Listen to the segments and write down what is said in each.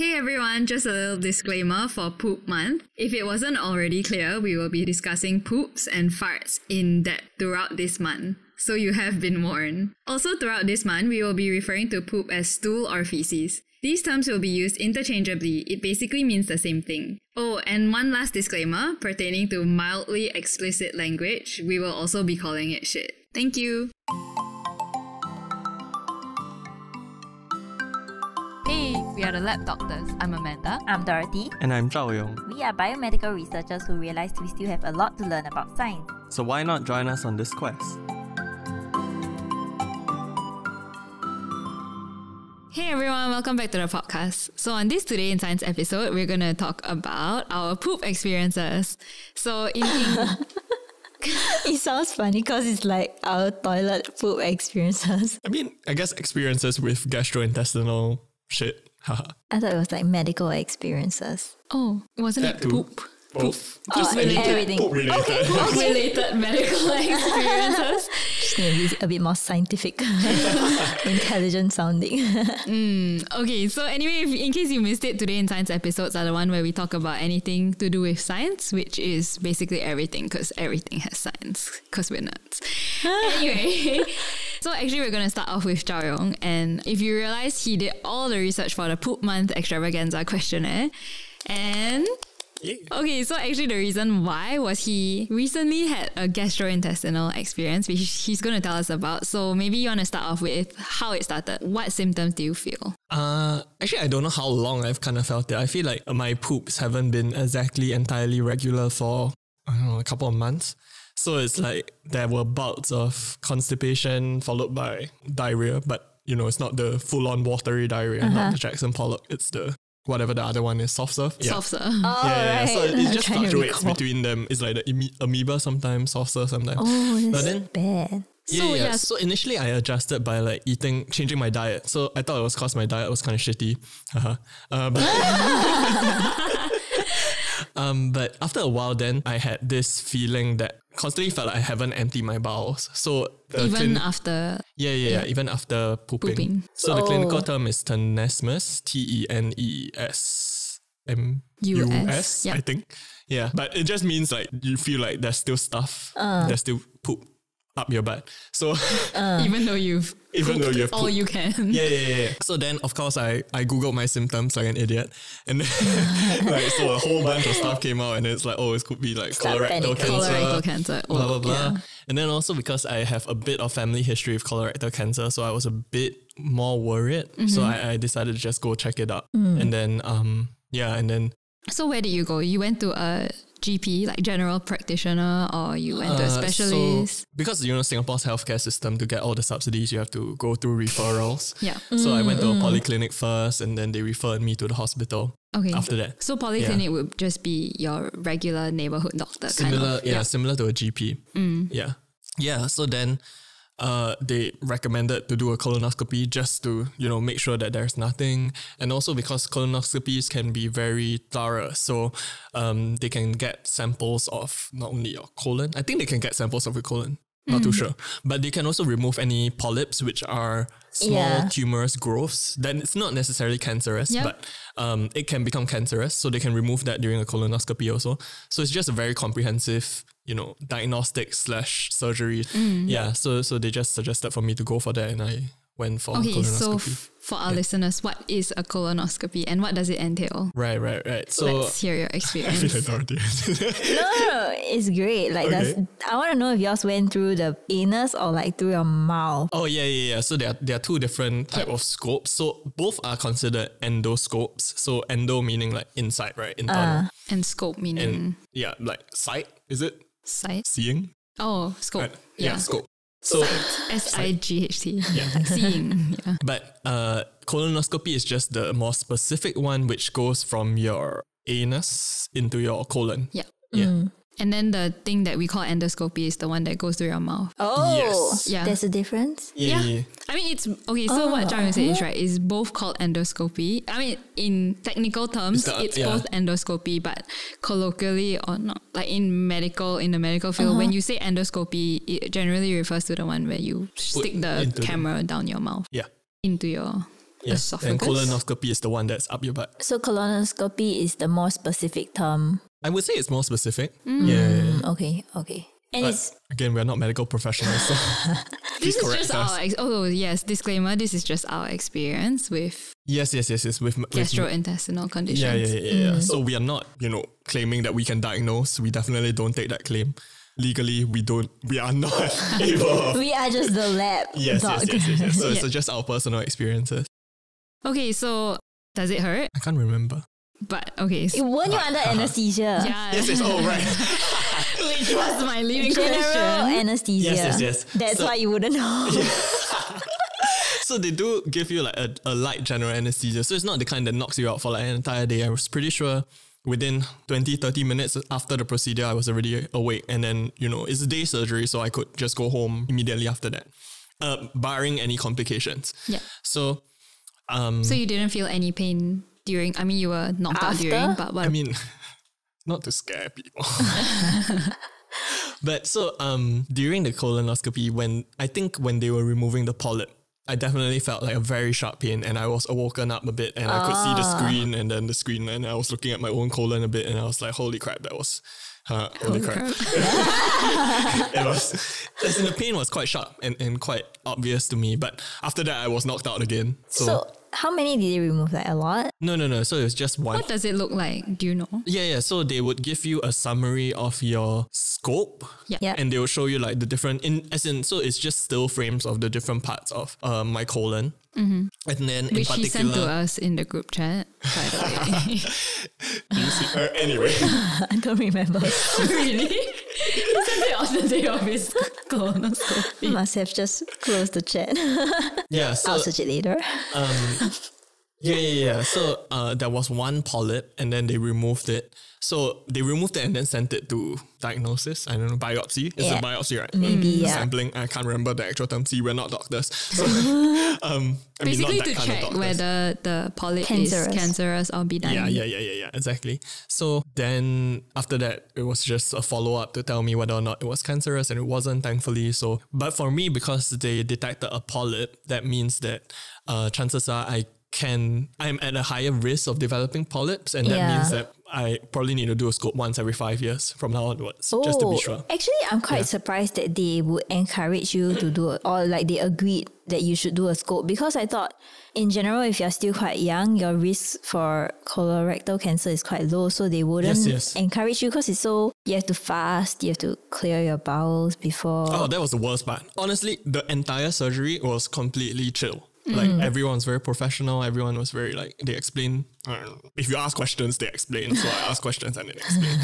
Hey everyone, just a little disclaimer for Poop Month. If it wasn't already clear, we will be discussing poops and farts in depth throughout this month. So you have been warned. Also, throughout this month, we will be referring to poop as stool or feces. These terms will be used interchangeably. It basically means the same thing. Oh, and one last disclaimer pertaining to mildly explicit language, we will also be calling it shit. Thank you. Are the Lab Doctors. I'm Amanda. I'm Dorothy. And I'm Zhao Yong. We are biomedical researchers who realized we still have a lot to learn about science. So why not join us on this quest? Hey everyone, welcome back to the podcast. So on this Today in Science episode, we're going to talk about our poop experiences. So in, in It sounds funny because it's like our toilet poop experiences. I mean, I guess experiences with gastrointestinal shit. Haha. I thought it was like medical experiences. oh, wasn't That it too. Poop? Both. Oh, everything. Poop related. Poop related medical experiences. Just need to be a bit more scientific, intelligent sounding. Mm, okay, so anyway, if, in case you missed it, today in science episodes are the one where we talk about anything to do with science, which is basically everything because everything has science because we're nuts. anyway, so actually we're gonna start off with Zhao Yong, and if you realize he did all the research for the Poop Month Extravaganza questionnaire, and Yeah. Okay, so actually the reason why was he recently had a gastrointestinal experience, which he's going to tell us about. So maybe you want to start off with how it started. What symptoms do you feel? Uh, actually, I don't know how long I've kind of felt it. I feel like my poops haven't been exactly entirely regular for, I don't know, a couple of months. So it's like there were bouts of constipation followed by diarrhea, but you know, it's not the full on watery diarrhea, not the Jackson Pollock. It's the whatever the other one is, soft serve. Yeah. Soft serve. oh, Yeah, yeah, yeah. So it I'm just trying fluctuates recall. between them. It's like the ame- amoeba sometimes, soft serve sometimes. Oh, But that's then bad. yeah, So, yeah. yeah. So initially, I adjusted by like eating, changing my diet. So I thought it was because my diet was kind of shitty. Haha. uh, but, um, but after a while, then I had this feeling that constantly felt like I haven't emptied my bowels. So Even clin- after. yeah, yeah, yeah, even after pooping. Pooping. So the Oh. clinical term is tenesmus, T E N E S M U S. I think. Yeah, but it just means like you feel like there's still stuff, Uh. there's still poop up your butt. So even though you've Even though you've all pooped. you can. yeah, yeah, yeah. So then, of course, I I googled my symptoms like an idiot, and then like so a whole bunch of stuff came out, and it's like oh, it could be like Start colorectal panicking. cancer, Colorectal cancer. blah blah Oh, blah. yeah. And then also because I have a bit of family history of colorectal cancer, so I was a bit more worried. So Mm-hmm. I, I decided to just go check it out, Mm. and then um yeah, and then So where did you go? You went to a GP, like general practitioner, or you went to a uh, so specialist? because you know Singapore's healthcare system to get all the subsidies, you have to go through referrals. yeah. So I went to a Mm. polyclinic first, and then they referred me to the hospital Okay. after that. So polyclinic would just be your regular neighborhood doctor, similar kind of. yeah, similar to a gp yeah yeah so then uh, they recommended to do a colonoscopy just to you know make sure that there's nothing. And also because colonoscopies can be very thorough so um, they can get samples of not only your colon i think they can get samples of your colon not too sure. But they can also remove any polyps which are small Yeah. tumorous growths. Then it's not necessarily cancerous Yeah. but um, it can become cancerous so they can remove that during a colonoscopy also. So it's just a very comprehensive you know diagnostic slash surgery Mm. yeah so so they just suggested for me to go for that and i went for Okay, colonoscopy so f- for our listeners, what is a colonoscopy and what does it entail? right right right so Let's hear your I feel like experience. Dorothy. No, no, no, it's great. Like, Okay. that's, I want to know if yours went through the anus or like through your mouth. Oh yeah, yeah, yeah. So there are, there are two different type of scopes. So both are considered endoscopes. So endo meaning like inside, right? Internal. and scope meaning and yeah, like sight. Is it sight. seeing? Oh, scope. Right. Yeah. scope. So S I G H T. Like seeing. Yeah. But uh, colonoscopy is just the more specific one, which goes from your anus into your colon. Yeah. Yeah. And then the thing that we call endoscopy is the one that goes through your mouth. Oh, Yes. Yeah. There's a difference. Yeah. Yeah. yeah. I mean, it's okay. So what Oh, Jarun saying is oh. right. Is both called endoscopy. I mean, in technical terms, It's the- it's yeah. both endoscopy, but colloquially or not, like in medical, in the medical field, when uh-huh. you say endoscopy, it generally refers to the one where you stick the into the- camera down your mouth Yeah. into your Yeah. And Esophagus? colonoscopy is the one that's up your butt. So colonoscopy is the more specific term. I would say it's more specific. Mm. Yeah, yeah, yeah. Mm, Okay, okay. And But it's again, we're not medical professionals, so please This is just us. our ex- oh yes disclaimer. This is just our experience with Yes, yes, yes, yes. With, with gastrointestinal conditions. Yeah, yeah, yeah, yeah. So we are not, you know, claiming that we can diagnose. We definitely don't take that claim. Legally, we don't. We are not able. we are just the lab. Yes, doc. yes, yes, yes, yes. So Yeah. it's just our personal experiences. Okay, so does it hurt? I can't remember. But okay, so, Weren't you under anesthesia? yeah, Yes, yes. Oh, right. which was my leading General question. anesthesia. Yes, yes, yes. That's So- why you wouldn't know. so they do give you like a, a light general anesthesia. So it's not the kind that knocks you out for like an entire day. I was pretty sure within 20, 30 minutes after the procedure, I was already awake. And then, you know, it's a day surgery, so I could just go home immediately after that, uh, barring any complications. Yeah. So, um, So you didn't feel any pain during? I mean, you were knocked out during, but what? I mean, not to scare people. but so um during the colonoscopy when I think when they were removing the polyp, I definitely felt like a very sharp pain and I was awoken up a bit and I could see the screen and then the screen and I was looking at my own colon a bit and I was like, holy crap, that was uh, holy, crap. it was as in the pain was quite sharp and, and quite obvious to me. But after that I was knocked out again. So, So, how many did they remove? Like a lot? no no no. So it was just one what does it look like? Do you know? Yeah, yeah. So they would give you a summary of your scope. Yeah. Yeah. And they will show you like the different in as in so it's just still frames of the different parts of uh, my colon. Mm-hmm. And then in Which he sent to us in the group chat, by the way. you see, uh, anyway. I don't remember. really? He sent it on the day of his colonoscopy. Must have just closed the chat. yeah, so I'll search it later. um yeah, yeah, yeah. So uh, there was one polyp and then they removed it. So they removed it and then sent it to diagnosis. I don't know, biopsy. It's Yeah. a biopsy, right? Maybe, yeah. Sampling. I can't remember the actual term. See, we're not doctors. So, um, I mean, Basically not to kind check doctors. whether the polyp Cancerous. is cancerous or benign. Yeah, yeah, yeah, yeah, yeah, exactly. So then after that, it was just a follow up to tell me whether or not it was cancerous, and it wasn't, thankfully. So, but for me, because they detected a polyp, that means that uh, chances are I can I'm at a higher risk of developing polyps, and that Yeah. means that I probably need to do a scope once every five years from now onwards, just to be oh, sure. Oh, Actually, I'm quite surprised that they would encourage you to do it, or like they agreed that you should do a scope because I thought, in general, if you're still quite young, your risk for colorectal cancer is quite low, so they wouldn't Yes, yes. encourage you because it's so you have to fast, you have to clear your bowels before. Oh, that was the worst part. Honestly, the entire surgery was completely chill. Like everyone was very professional. Everyone was very like they explain. Know. If you ask questions, they explain. So I ask questions and they explain.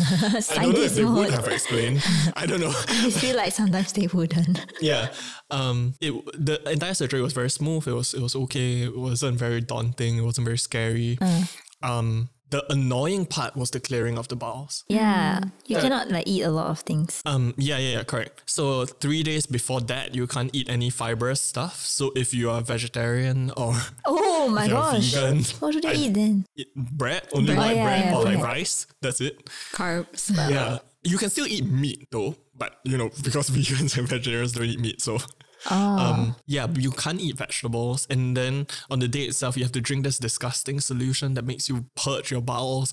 I don't know if they would have explained. I don't know. I feel like sometimes they wouldn't. yeah. Um. It the entire surgery was very smooth. It was it was okay. It wasn't very daunting. It wasn't very scary. Um. The annoying part was the clearing of the bowels. Yeah, you cannot like eat a lot of things. Um, yeah, yeah, yeah, correct. So three days before that, you can't eat any fibrous stuff. So if you are vegetarian or Oh my you're gosh! vegan, What do they I- eat then? eat bread, only Bread. like Oh, yeah, bread yeah, or like bread. rice. That's it. Carbs. Yeah, you can still eat meat though, but you know because vegans and vegetarians don't eat meat, so. Ah. Um, yeah, you can't eat vegetables, and then on the day itself, you have to drink this disgusting solution that makes you purge your bowels.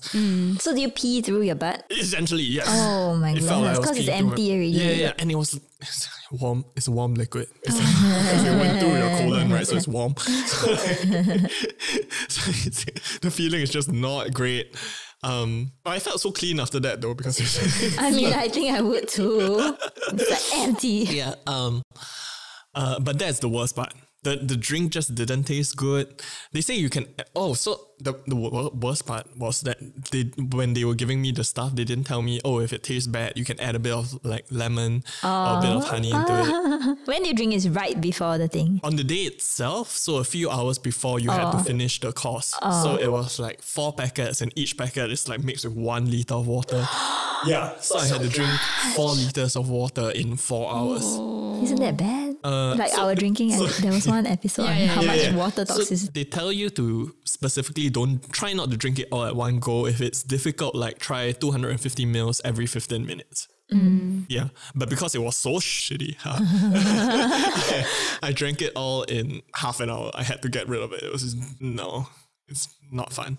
So do you pee through your butt? Essentially, yes. Oh my It goodness, I was 'cause it's peeing through my- empty already. Yeah, yeah, and it was it's warm. It's a warm liquid. It's because it went through your colon, right? So it's warm. So, so it's, the feeling is just not great. Um, but I felt so clean after that though because I mean, I think I would too. It's like empty. yeah. Um, uh, but that's the worst part. The, the drink just didn't taste good. They say you can. Oh, so the, the worst part was that they when they were giving me the stuff, they didn't tell me. Oh, if it tastes bad, you can add a bit of like lemon or a bit of honey into it. When you drink is right before the thing. on the day itself, so a few hours before you had to finish the course. So it was like four packets, and each packet is like mixed with one liter of water. yeah, so I had to drink four liters of water in four hours. Isn't that bad? Uh, like so- our drinking, so- there was one episode Yeah, on how yeah, much Yeah. water So toxicity. they tell you to specifically don't try not to drink it all at one go. If it's difficult, like try 250 mils every 15 minutes. Yeah, but because it was so shitty, huh, I, I drank it all in half an hour. I had to get rid of it. It was just, no, it's not fun.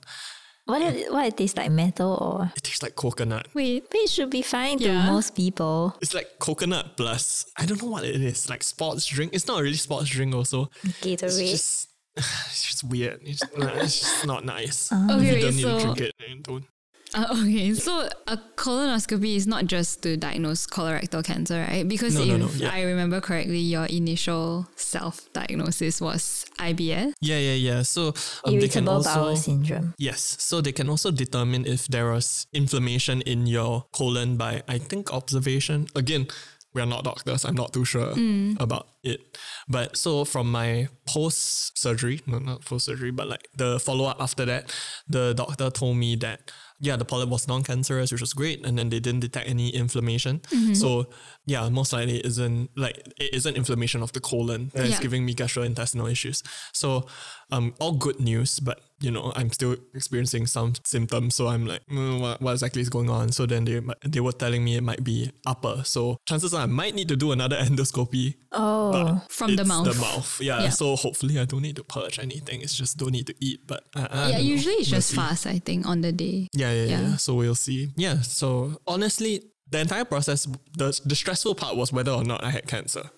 What it, what it tastes like metal or It tastes like coconut. wait, it should be fine Yeah. to most people. It's like coconut plus I don't know what it is. Like sports drink. It's not really sports drink. Also, it's just it's just weird. It's, it's just not nice. Uh-huh. If Okay, you don't need to drink it, don't. Uh, okay, so a colonoscopy is not just to diagnose colorectal cancer, right? Because No, if no, no, yeah. I remember correctly, your initial self-diagnosis was IBS. Yeah, yeah, yeah. So um, they can also bowel syndrome. Yes, so they can also determine if there was inflammation in your colon by, I think, observation. Again, we are not doctors. I'm not too sure about it. But so from my post surgery, no, not post surgery, but like the follow up after that, the doctor told me that yeah, the polyp was non cancerous, which was great, and then they didn't detect any inflammation. So yeah, most likely it isn't like it isn't inflammation of the colon that is Yeah. giving me gastrointestinal issues. So um, all good news, but you know, I'm still experiencing some symptoms. So I'm like, "Mm, what, what exactly is going on? So then they they were telling me it might be upper. So chances are I might need to do another endoscopy. Oh, From the mouth. The mouth. Yeah, Yeah. So hopefully I don't need to purge anything. It's just don't need to eat. But I, I yeah, don't know. usually it's We'll just see. fast, I think, on the day. Yeah, yeah, yeah, Yeah. So we'll see. Yeah. So honestly, the entire process, the, the stressful part was whether or not I had cancer.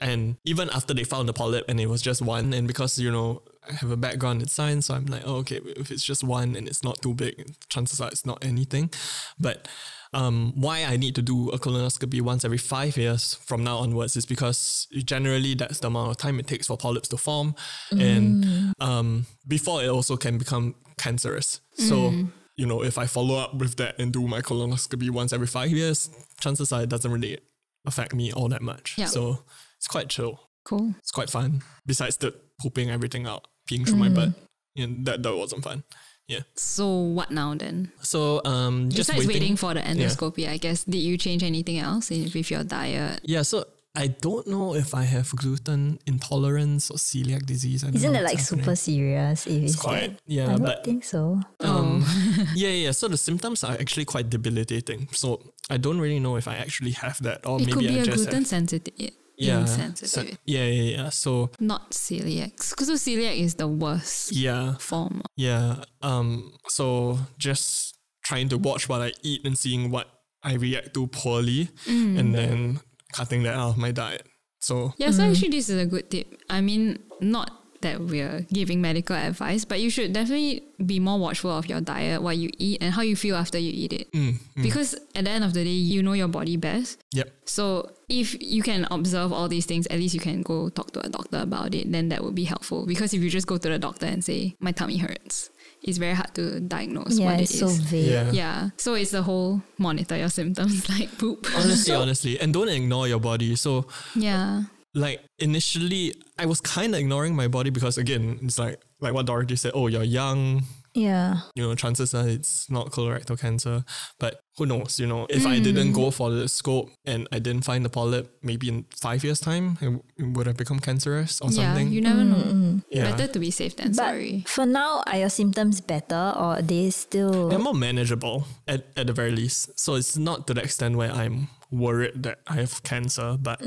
And even after they found the polyp and it was just one, and because, you know, have a background in science, so I'm like, oh, okay, if it's just one and it's not too big, chances are it's not anything. But um, why I need to do a colonoscopy once every five years from now onwards is because generally that's the amount of time it takes for polyps to form. And um, before it also can become cancerous. So, you know, if I follow up with that and do my colonoscopy once every five years, chances are it doesn't really affect me all that much. Yeah. So it's quite chill. Cool. It's quite fun. Besides the pooping everything out, peeing through my butt. Yeah, that, that wasn't fun. Yeah. So what now then? So um just Besides waiting. waiting, for the endoscopy, I guess, did you change anything else in, with your diet? Yeah, so I don't know if I have gluten intolerance or celiac disease. I don't isn't know it like what's super serious? If it's quite- that? yeah, I don't but- think so. Um, Oh. yeah, yeah. So the symptoms are actually quite debilitating. So I don't really know if I actually have that, or It maybe could be I a just gluten sensitive. Yeah, insensitive. so- yeah, yeah, yeah. So Not celiac. Because celiac is the worst yeah, form. yeah. Um. So just trying to watch what I eat and seeing what I react to poorly, Mm. and then cutting that out of my diet. So Yeah, so actually this is a good tip. I mean, not that we're giving medical advice, but you should definitely be more watchful of your diet, what you eat, and how you feel after you eat it. mm, mm, Because at the end of the day, you know your body best. yep. So if you can observe all these things, at least you can go talk to a doctor about it. Then that would be helpful. Because if you just go to the doctor and say my tummy hurts, it's very hard to diagnose Yeah, what it it's is. so vague. Yeah. yeah. So it's the whole monitor your symptoms like poop. Honestly, honestly, and don't ignore your body. So yeah. Like initially I was kind of ignoring my body because again it's like like what Dorothy said oh you're young Yeah. you know chances are it's not colorectal cancer but who knows you know if I mm. didn't go for the scope and I didn't find the polyp maybe in five years time it, it would have become cancerous or Yeah. something You never mm, know. Mm, yeah. Better to be safe than But sorry. for now, are your symptoms better or are they still? they're more manageable at, at the very least so it's not to the extent where I'm worried that I have cancer but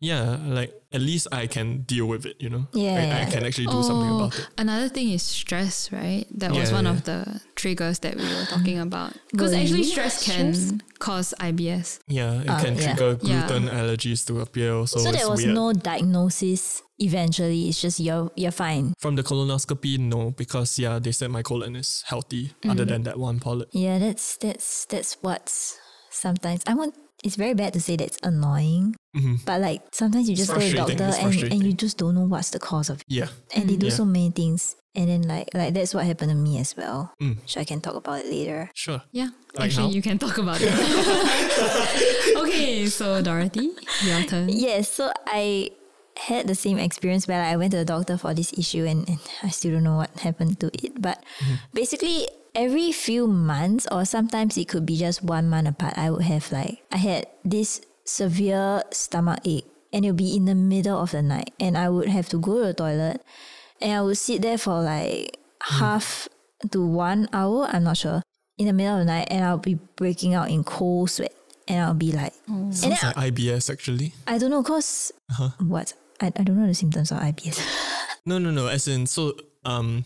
yeah like at least I can deal with it you know Yeah, I, I can actually do something Oh, about it Another thing is stress, right? That was one yeah. of the triggers that we were talking about. Because Really? actually, stress can Stress? cause IBS. Yeah, it Ah, can trigger Yeah. gluten allergies to appear. Also, so it's there was weird. no diagnosis eventually. It's just you're you're fine. from the colonoscopy. No, because yeah, they said my colon is healthy, other Mm. than that one polyp. Yeah, that's that's that's what's sometimes I want. It's very bad to say that's annoying, Mhm. but like sometimes you just go to the doctor and, and you just don't know what's the cause of it, Yeah, and they do Yeah. so many things, and then like like that's what happened to me as well. Mm. So I can talk about it later. sure. Yeah. Like actually, now? you can talk about it. okay, so Dorothy, your turn. Yes, so I had the same experience where I went to the doctor for this issue and, and I still don't know what happened to it. But basically, every few months, or sometimes it could be just one month apart, I would have like, I had this severe stomach ache and it would be in the middle of the night. And I would have to go to the toilet and I would sit there for like half to one hour, I'm not sure, in the middle of the night and I'll be breaking out in cold sweat. and I'll be like, and then Sounds like IBS actually. I don't know, cause what I, I don't know the symptoms of IBS. No, no, no. As in, so um,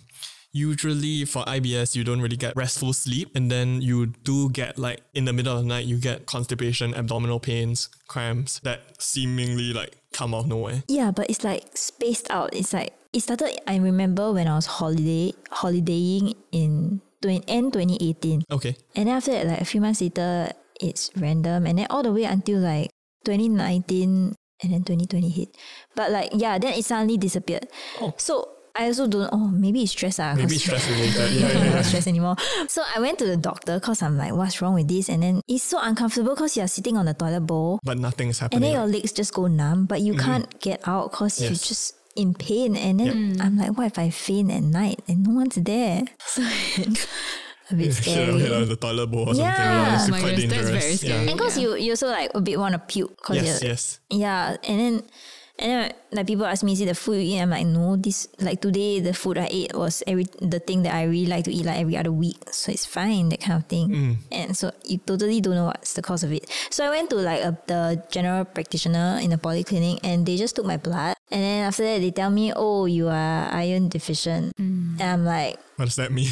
usually for IBS, you don't really get restful sleep, and then you do get like in the middle of the night, you get constipation, abdominal pains, cramps that seemingly like come out of nowhere. yeah, but it's like spaced out. It's like it started. I remember when I was holiday holidaying in 20, end 2018. Okay. And then after that, like a few months later, it's random. And then all the way until like 2019 and then 2020 hit. But like, yeah, then it suddenly disappeared. Oh. So I also don't, oh, maybe it's stress. Ah, Maybe 'cause stress related. Yeah, I'm yeah, not yeah. stressed anymore. So I went to the doctor because I'm like, what's wrong with this? And then it's so uncomfortable because you're sitting on the toilet bowl But nothing's happening. and happening. then your legs just go numb, but you can't get out because you're just in pain. And then I'm like, what if I faint at night and no one's there? So a bit Should have hit scary. the toilet bowl or something. Yeah. Yeah, it's Oh my quite goodness, that's very scary. And because Yeah. you, you also like a bit want to puke. Cause Yes, yes. Yeah, and then and then like people ask me, is it the food you eat? I'm like, no, this like today the food I ate was every the thing that I really like to eat like every other week. So it's fine, that kind of thing. And so you totally don't know what's the cause of it. So I went to like a, the general practitioner in the polyclinic and they just took my blood. And then after that they tell me, Oh, you are iron deficient. And I'm like, What does that mean?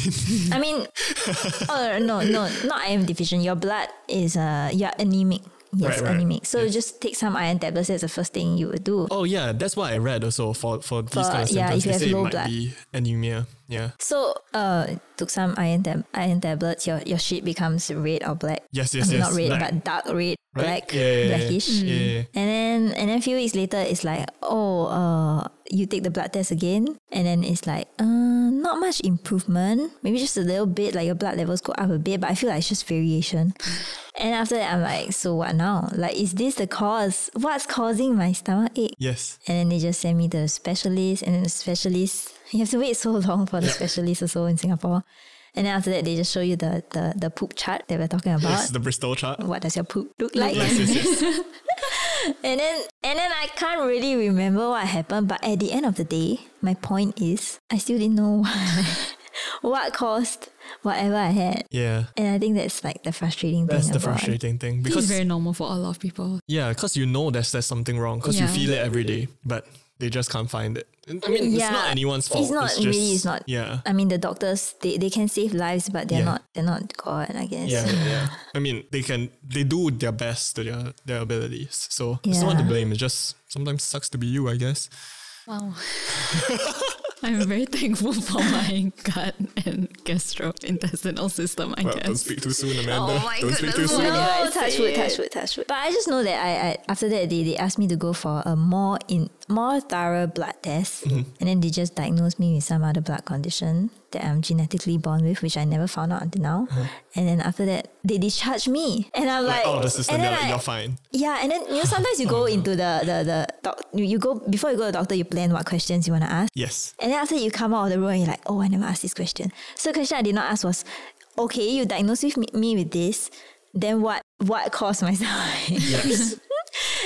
I mean, oh no, no, not iron deficient. Your blood is uh, you're anemic. Yes, Right, right. anemic. So just take some iron tablets. That's the first thing you would do. oh yeah, that's what I read also for for these For- kind of yeah, symptoms. if you have low it might blood. be anemia. Yeah. So uh, took some iron tab- iron tablets. Your your shit becomes red or black. Yes, I yes, mean, yes. Not red, Black. but dark red, Right? black, Yeah, blackish. Yeah, yeah, yeah. And then and then a few weeks later, it's like, oh, uh, you take the blood test again, and then it's like, uh, not much improvement. Maybe just a little bit. Like your blood levels go up a bit, but I feel like it's just variation. And after that, I'm like, so what now? Like, is this the cause? What's causing my stomach ache? Yes. And then they just send me to the specialist, and then the specialist, you have to wait so long for the specialist also in Singapore. And then after that, they just show you the, the, the poop chart that we're talking about. Yes, the Bristol chart. what does your poop look like? Yes, yes, yes. And then and then I can't really remember what happened, but at the end of the day, my point is I still didn't know what caused whatever I had. Yeah. And I think that's like the frustrating That's thing That's the about frustrating thing Because It's very normal for a lot of people. yeah, because you know there's there's something wrong because you feel it every day, but they just can't find it. I mean, it's not anyone's fault. It's not just, really. It's not. Yeah. I mean, the doctors they, they can save lives, but they're Yeah. not. They're not God. I guess. Yeah, yeah, yeah. I mean, they can they do their best to their their abilities. So it's not to blame. It just sometimes sucks to be you, I guess. Wow. I'm very thankful for my gut and gastrointestinal system, I Well, don't speak too soon, Amanda. Oh my don't speak too soon. why I No, touch say wood, touch wood, touch wood. But I just know that I, I after that they, they asked me to go for a more in more thorough blood test, Mm-hmm. and then they just diagnosed me with some other blood condition that I'm genetically born with, which I never found out until now. And then after that, they discharged me, and I'm like. Like, oh, the system, and then like, you're fine. yeah, and then you know sometimes you go into the the the doc, you you go before you go to the doctor, you plan what questions you want to ask. Yes. And then after you come out of the room and you're like, oh, I never asked this question. So the question I did not ask was, okay, you diagnosed with me, me with this, then what what caused my stomach? Yes.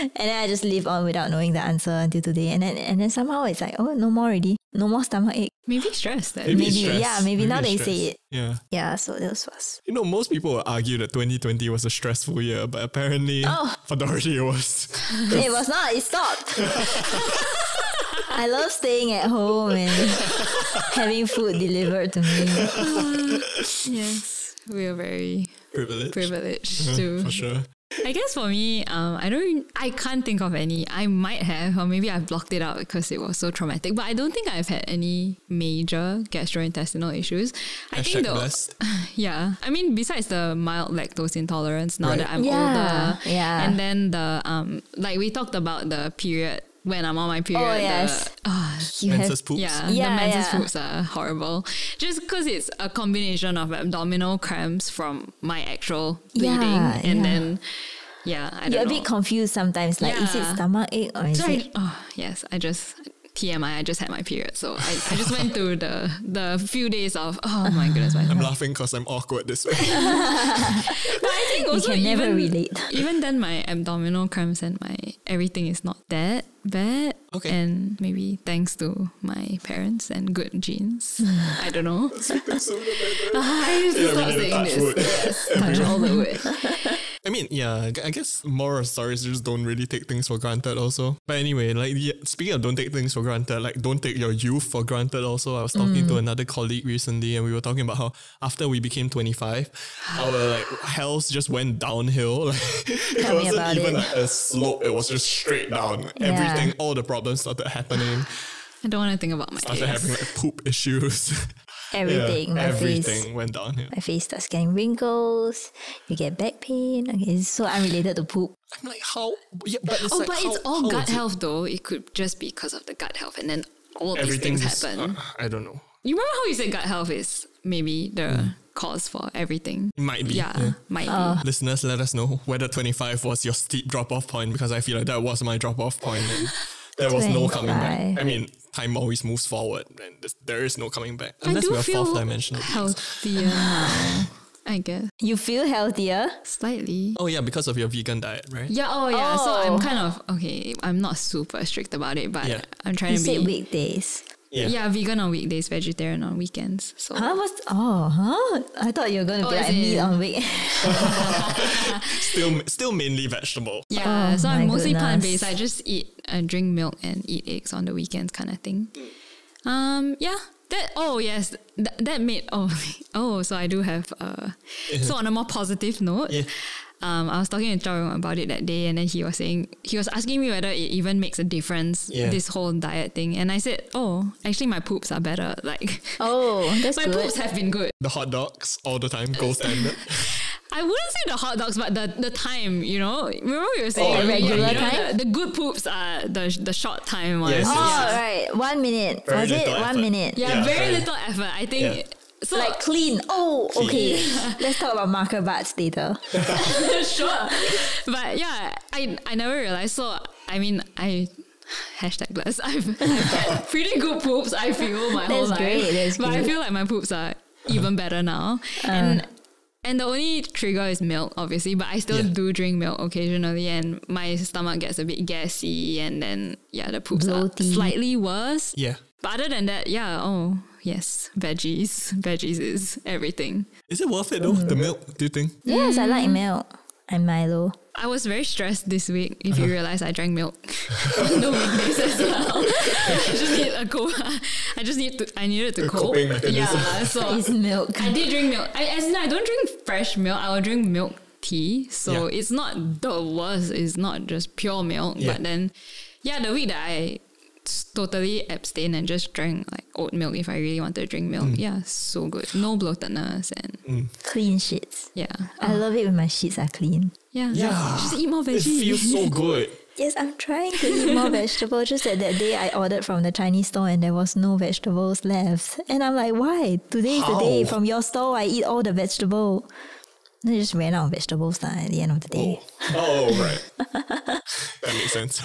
And then I just live on without knowing the answer until today. And then and then somehow it's like, oh, no more already. No more stomach ache. Maybe stress then. Maybe, Maybe, stress. yeah, maybe now they say it. Yeah. Yeah, so this was. You know, most people will argue that 2020 was a stressful year, but apparently Oh. for Dorothy it was. it was not, it stopped. I love staying at home and having food delivered to me. Yes. We are very Privilege. privileged to For sure. I guess for me, um, I don't, I can't think of any. I might have, or maybe I've blocked it out because it was so traumatic. But I don't think I've had any major gastrointestinal issues. I Hashtag think the, blessed. yeah. I mean, besides the mild lactose intolerance, now Right. that I'm Yeah, older, yeah. and then the um, like we talked about the period when I'm on my period. Oh, the- yes. Uh, you have Menses poops. yeah, Yeah, the menses yeah. poops are horrible. Just because it's a combination of abdominal cramps from my actual bleeding, Yeah, and yeah. then yeah, I don't You're a know. bit confused sometimes. Like, is it Yeah. stomach ache or is So it? I, oh yes, I just TMI. I just had my period, so I, I just went through the the few days of oh my goodness, my I'm laughing because I'm awkward this way. But I think You also can never even, relate. Even then, my abdominal cramps and my everything is not that bad. Okay. And maybe thanks to my parents and good genes. I don't know. I used to Yeah, stop saying this. Yes, touch all the wood. I mean, yeah, I guess moral stories just don't really take things for granted also. But anyway, like yeah, speaking of don't take things for granted, like don't take your youth for granted also. I was talking to mm. another colleague recently and we were talking about how after we became 25, our like health just went downhill. Like it Tell wasn't even it. a slope, it was just straight down. Yeah. Everything, all the problems started happening. I don't want to think about my Started having like poop issues. Everything. Yeah, my face. went downhill. My face starts getting wrinkles. You get back pain. Okay, it's so unrelated to poop. I'm like, how? Yeah, but it's Oh, like, but how- it's all gut is it- health though. It could just be because of the gut health, and then all these Everything things just, happen. uh, I don't know. you remember how you said gut health is maybe the cause for everything? It might be. Yeah, yeah. might Uh. be. Listeners, let us know whether 25 was your steep drop off point because I feel like that was my drop off point. And there was no coming back. I mean, time always moves forward and there is no coming back. Unless we're feel fourth dimensional. beings. healthier now. I guess You feel healthier. slightly. Oh, yeah, because of your vegan diet, right? Yeah. Oh, yeah. So Oh. I'm kind of okay. I'm not super strict about it, but Yeah. I'm trying You to be. said weekdays. Yeah. vegan on weekdays, vegetarian on weekends. So Huh? What's oh huh? I thought you were gonna be Oh, like meat on week. Still, still mainly vegetable. Yeah, Oh so I'm mostly plant based. I just eat and drink milk and eat eggs on the weekends, kind of thing. Um, yeah. That oh yes, that, that made oh oh so I do have uh so on a more positive note. Yeah. Um, I was talking to Zhao about it that day, and then he was saying he was asking me whether it even makes a difference Yeah. this whole diet thing, and I said, "Oh, actually, my poops are better. Like Oh, that's my good. poops have been good. The hot dogs all the time, gold standard. I wouldn't say the hot dogs, but the, the time, you know. Remember we were saying Oh, earlier, regular you know, time? The, the good poops are the the short time ones. Yes, Oh, yes. right. One minute. Very Was it little one minute? Yeah, Yeah, very very- little effort. I think. Yeah. So Like clean. Oh, Clean. okay. Let's talk about marker butts later. sure, but yeah, I I never realized. So I mean, I hashtag blessed. I've, I've had pretty good poops. I feel my whole That's life, great, that's but I feel like my poops are even better now. and uh. And the only trigger is milk, obviously. But I still Yeah. do drink milk occasionally, and my stomach gets a bit gassy, and then yeah, the poops are slightly worse. yeah. But other than that, yeah, oh yes, veggies, veggies is everything. Is it worth it though? The milk, do you think? Yes, I like mm. milk and Milo. I was very stressed this week. If you realize I drank milk on the weekdays as well, I just need a co. I just need to. I needed to cope. coping mechanism. Yeah, so It's milk. I did drink milk. I, as in, I don't drink fresh milk. I will drink milk tea. So Yeah. it's not the worst. It's not just pure milk. Yeah. But then, yeah, the week that I s- totally abstain and just drank like oat milk if I really wanted to drink Mm. milk. Yeah, so good. No bloatedness and Clean sheets. yeah. I love it when my sheets are clean. Yeah. Yeah. Just eat more It veggies. feels so good. Yes, I'm trying to eat more vegetables. Just that that day I ordered from the Chinese store and there was no vegetables left. And I'm like, why? Today is the day. From your store, I eat all the vegetable. Then I just ran out of vegetables lah at the end of the day. Oh, oh right. that makes sense.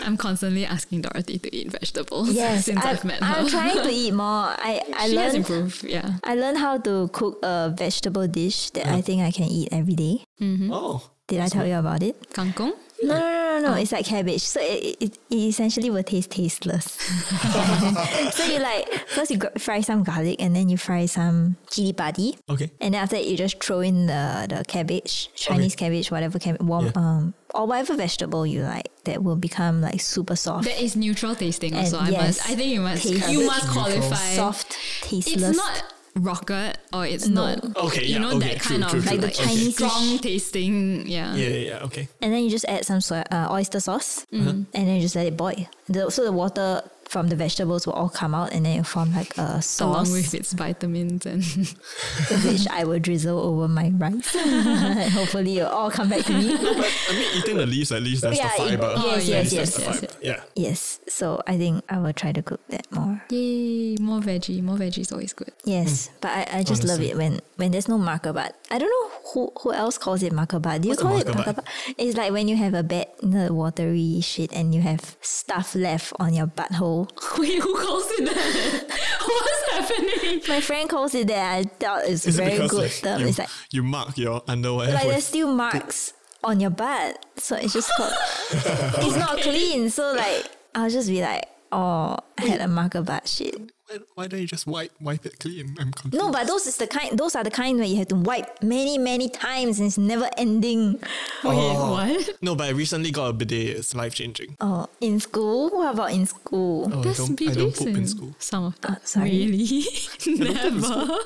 I'm constantly asking Dorothy to eat vegetables Yes, since I, I've met her. I'm trying to eat more. I, I she has improved. Yeah. I learned how to cook a vegetable dish that I think I can eat every day. Mm-hmm. oh. Did I tell you about it? Kangkong? No, no, no, no, no. It's like cabbage. So it, it, it essentially will taste tasteless. so you like, first you fry some garlic and then you fry some chili padi. Okay. And then after that, you just throw in the, the cabbage, Chinese cabbage, whatever cabbage, warm, Yeah. um, or whatever vegetable you like that will become like super soft. That is neutral tasting And also. I yes, must I think you must taste you must qualify soft, tasteless. It's not rocket or it's not Okay, you yeah, know okay, that true, kind true, of true. Like the like Chinese strong tasting yeah. Yeah, yeah, yeah. Okay. And then you just add some soy, uh, oyster sauce, Mm-hmm. and then you just let it boil. The, so the water from the vegetables will all come out, and then it form like a sauce, Along with its vitamins and which I will drizzle over my rice. Hopefully, it'll all come back to me. But I mean, eating the leaves, at least that's Yeah, the it- fiber. Oh, yes, Oh, At yes, least yes, that's the yes, fiber. Yeah. yes, so I think I will try to cook that more. yay, more veggie. More veggie is always good. Yes, mm. but I, I just love it when when there's no marker but I don't know who who else calls it marker but. Do you What's a call it marker marker butt? but? It's like when you have a bed you know, watery shit and you have stuff left on your butthole. Wait, who calls it that? What's happening? My friend calls it that. I thought it's Is very because good like, term. you, It's like you mark your underwear like there's still marks on your butt, so it's just called. it's not clean, so like I'll just be like, or I had a marker butt shit. Why, why don't you just wipe wipe it clean? I'm confused. No, but those is the kind. Those are the kind where you have to wipe many, many times and it's never ending. Wait, what? No, but I recently got a bidet. It's life changing. Oh, in school? What about in school? Oh, I don't, I don't poop in in school. Some of them. Ah, sorry. Really? Never.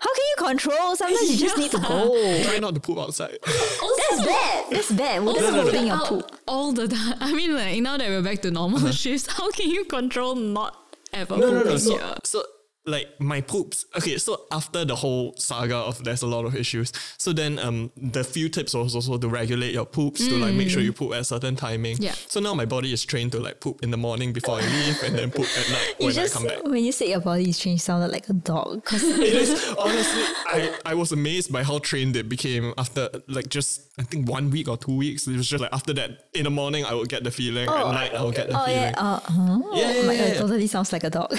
How can you control? Sometimes you just need to go. Try not to poop outside. That's bad. That's bad. We're just Also, holding your poop. all the time. I mean, like now that we're back to normal shifts, how can you control not ever Uh-huh. No, no, no. pooping So, here? so like my poops. Okay, so after the whole saga of there's a lot of issues. So then um the few tips was also to regulate your poops to like make sure you poop at a certain timing. Yeah. So now my body is trained to like poop in the morning before I leave and then poop at night You when just I come back. when you said your body is changed, sounded like a dog. It is honestly I, I was amazed by how trained it became after like just I think one week or two weeks. It was just like after that in the morning I would get the feeling, at night I would get the Oh feeling. yeah. Uh, huh? Yeah, Oh my yeah, god, it yeah. totally sounds like a dog.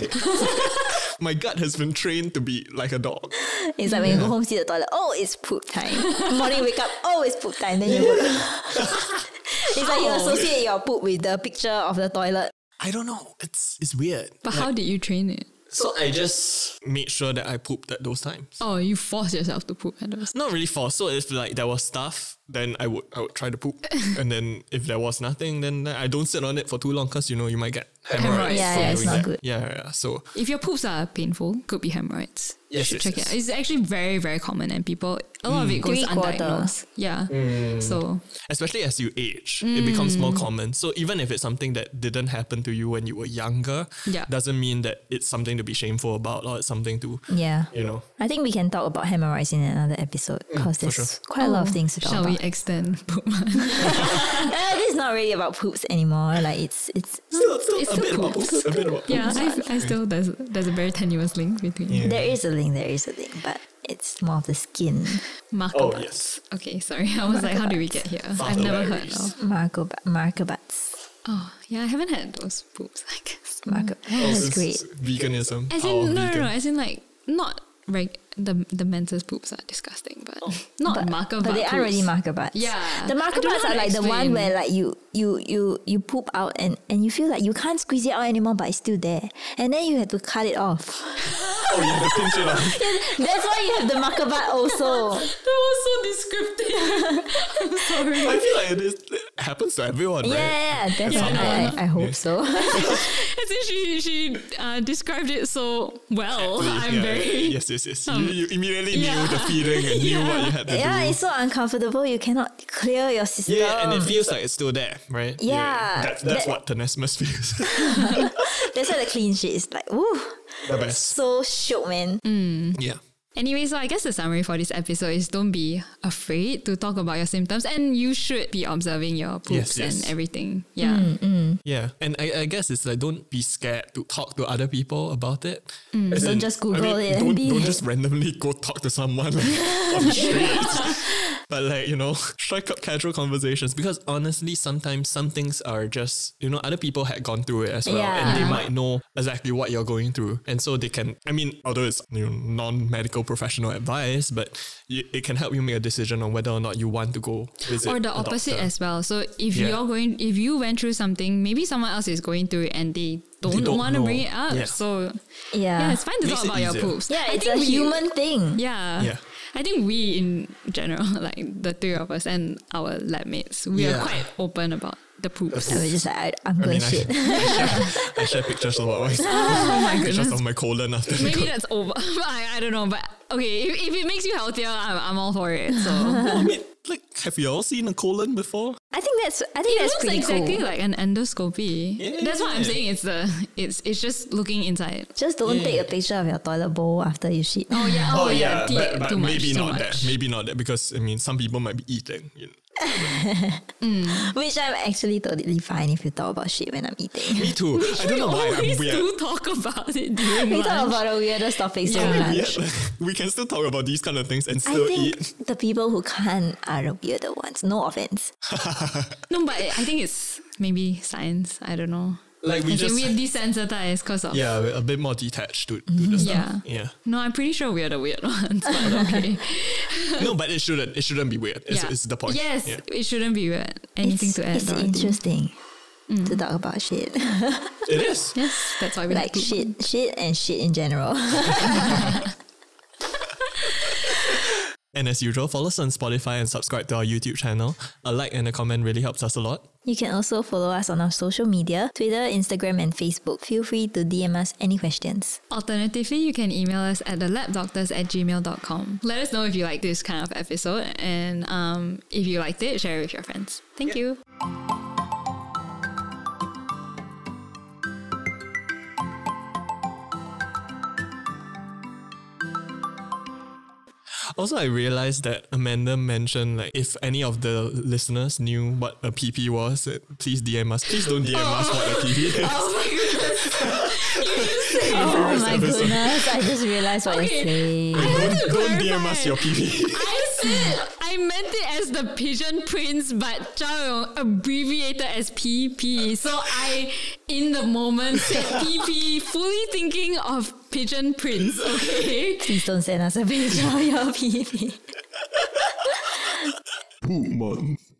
My gut has been trained to be like a dog. it's like when you go home, see the toilet. Oh, it's poop time. Morning, wake up. Oh, it's poop time. Then you. Go. it's like you associate your poop with the picture of the toilet. I don't know. It's it's weird. But how did you train it? So I just made sure that I pooped at those times. Oh, you forced yourself to poop at those. Not really forced. So if like there was stuff, then I would I would try to poop. and then if there was nothing, then I don't sit on it for too long because you know you might get hemorrhoids. Yeah, from yeah, it's not that. good. Yeah, yeah, yeah. So If your poops are painful, could be hemorrhoids. You Yes, should yes, check yes. it. It's actually very, very common and people, a lot of it mm. goes Three-quarter. undiagnosed. Yeah. Mm. So, especially as you age, it mm. becomes Mm. more common. So even if it's something that didn't happen to you when you were younger, Yeah. doesn't mean that it's something to be shameful about or it's something to Yeah. you know. I think we can talk about hemorrhoids in another episode because there's sure. quite a lot of oh, things to talk about. shall we extend poop month? Uh, this is not really about poops anymore. Like it's it's Still, still It's a still bit about poops. poops, a bit about yeah, poops. I, I still, there's, there's a very tenuous link between there is a link, there is a link, but it's more of the skin. marker Oh, butts. yes. Okay, sorry. I was like, how did we get here? I've never heard Marker of. Marco marker butts. Oh, yeah, I haven't had those poops, I guess. Marker. Oh, That's great. Veganism. As power in, of no, no, vegan. no, as in like, not reg- the the menses poops are disgusting, but not But, marker but butt they aren't really marker butts. Yeah. The marker I butts are to like the one where like you you you you poop out and, and you feel like you can't squeeze it out anymore but it's still there. And then you have to cut it off. Oh, you have to pinch it off. That's why you have the marker butt also. That was so descriptive. I'm sorry. I feel like it, is, it happens to everyone, Yeah, right? yeah, yeah, definitely. I, I hope so. As in she she uh, described it so well. Please, I'm yeah, very Yes, yes, yes. you, you immediately yeah. knew the feeling and knew what you had to yeah, do. it's so uncomfortable. You cannot clear your system. Yeah, and it feels like it's still there, right? Yeah, That's, that's that- what tenesmus feels. That's why the clean sheet is like, woo, the best. so shook, man. Yeah. Anyway, so I guess the summary for this episode is don't be afraid to talk about your symptoms and you should be observing your poops Yes, yes. and everything. Yeah. Mm, mm. Yeah. And I, I guess it's like don't be scared to talk to other people about it. Mm. As Don't in, just Google it Don't, don't just randomly go talk to someone like, on the street. But like, you know, strike up casual conversations because honestly, sometimes some things are just, you know, other people had gone through it as well. And they might know exactly what you're going through. And so they can, I mean, although it's, you know, non-medical professional advice, but it can help you make a decision on whether or not you want to go visit Or the opposite doctor. as well. So if Yeah. you're going, if you went through something, maybe someone else is going through it and they don't, don't want to bring it up. Yeah. So Yeah. yeah, it's fine to Makes talk it about your poops. Yeah, I it's think a we- human thing. Yeah. Yeah. I think we in general, like the three of us and our lab mates, we are quite open about the poops. I was just like, I, I'm I going mean, to I, shit. I, share, I share pictures of what oh my pictures goodness. of my colon after Maybe that's over. I, I don't know, but okay, if, if it makes you healthier, I'm, I'm all for it. So I mean, like, have you all seen a colon before? I think that's I think it that's looks pretty exactly cool. like an endoscopy. That's what I'm saying. It's the it's it's just looking inside. Just don't take a picture of your toilet bowl after you shit. Oh yeah. Oh, oh yeah. tea- but, but too maybe much, too not much. that. Maybe not that because I mean, some people might be eating. You know. Mm. Which I'm actually totally fine if you talk about shit when I'm eating. Me too. I don't know why I'm always weird. do talk about it during we talk about the weirdest topics Yeah. during lunch. like, we can still talk about these kind of things and still I still think eat. the people who can't are the weirder ones. No offense. No, but I think it's maybe science. I don't know. Like we As in just we're desensitized because of yeah, we're a bit more detached to, to mm-hmm. the stuff. Yeah. Yeah. No, I'm pretty sure we're the weird ones, but okay. No, but it shouldn't. It shouldn't be weird. It's, yeah. it's the point. Yes, Yeah. it shouldn't be weird. Anything it's, to add? It's Dorothy? interesting. to mm. talk about shit. It is. Yes, that's why we like like shit, shit, and shit in general. And as usual, follow us on Spotify and subscribe to our YouTube channel. A like and a comment really helps us a lot. you can also follow us on our social media Twitter, Instagram, and Facebook. Feel free to DM us any questions. Alternatively, you can email us at thelabdoctors at gmail.com. Let us know if you like this kind of episode and um, if you liked it, share it with your friends. Thank you. Also, I realized that Amanda mentioned like if any of the listeners knew what a PP was, uh, please DM us. Please don't DM us what a PP is. Oh my episode. goodness, I just realized what Okay. you're saying. Don't, don't DM us your PP. I meant it as the pigeon prince, but Zhao Yong abbreviated as PP. So I, in the moment, said PP, fully thinking of pigeon prince. Okay. Please don't send us a picture of your PP. Poop man.